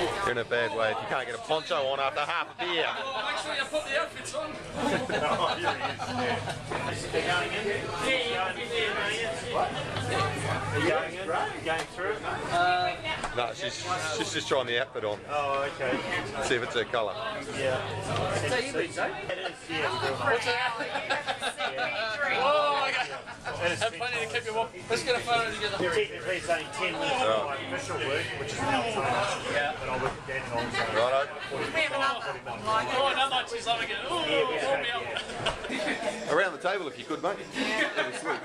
You're in a bad way if you can't get a poncho on after half a beer. Well, make sure you put the outfits on. oh, here he is. Yeah. Are you going in? Are you going in? Are you through? No, she's she's just trying the outfit on. Oh, okay. See if it's her colour. Yeah. So you would say? It is, yeah. What's that? Oh, okay. It is Have plenty to keep you warm. Let's get a photo together. Technically, it's only 10 minutes of oh. my official work, which is now time. Yeah. But I'll work at Dan on so. Righto. We have another. Oh, another she's loving it. Oh, Yeah, warm me yeah. up. Around the table if you could, mate. That'd be sweet.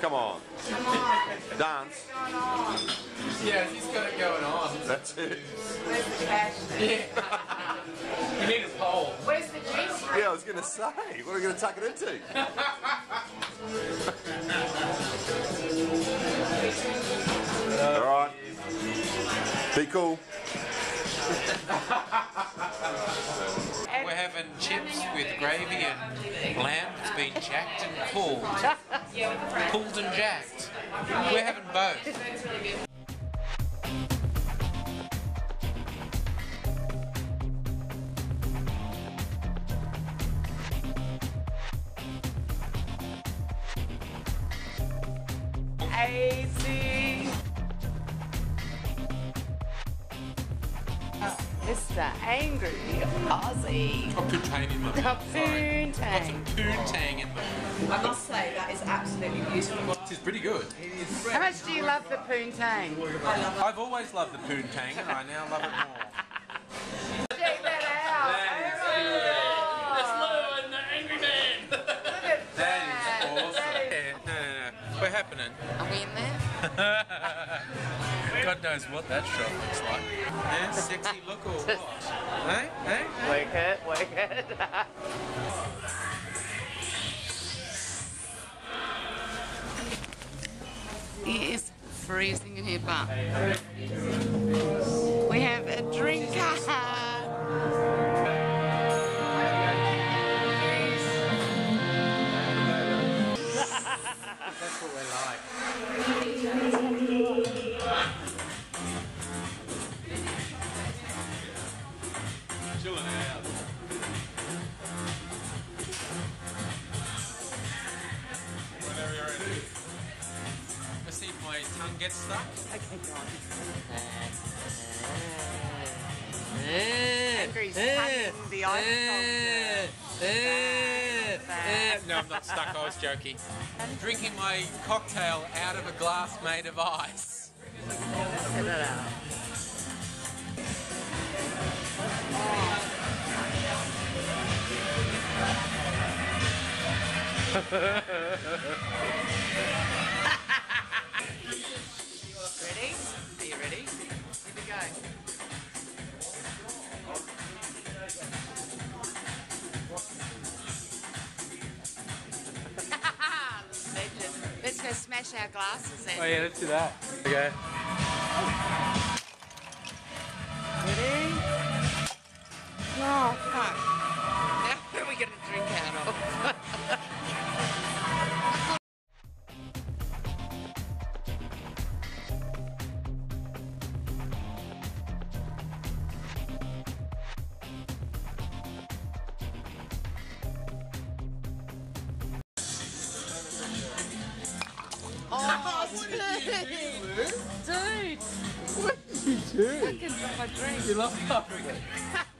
Come on. Dance. Yeah, he's got it going on. That's it. Where's the cash? Yeah. you need a pole. Was going to say, what are we going to tuck it into? All right. Be cool. We're having chips with gravy and lamb that's been jacked and pulled. Pulled and jacked. We're having both. Uh, Easy. Mr. Angry Aussie. Got poontang in my mouth. Got Sorry. Got poontang. some poontang in my mouth. I must say that is absolutely beautiful. This is pretty good. How much do you love the poontang? I've always loved the poontang and I now love it more. We're happening. Are we in there? God knows what that shot looks like. Yeah, sexy look or what? Hey? Hey? Wake it, wake it. It is freezing in here, but we have a drinker. If my tongue gets stuck. Okay, go on. Angry's tugging the ice. No, I'm not stuck. I was joking. I'm drinking my cocktail out of a glass made of ice. Get it out. Ready? go smash our glasses then. Oh yeah, let's do that. Okay. Oh, dude! Dude! What did you do? Fucking my drink. You love Africa.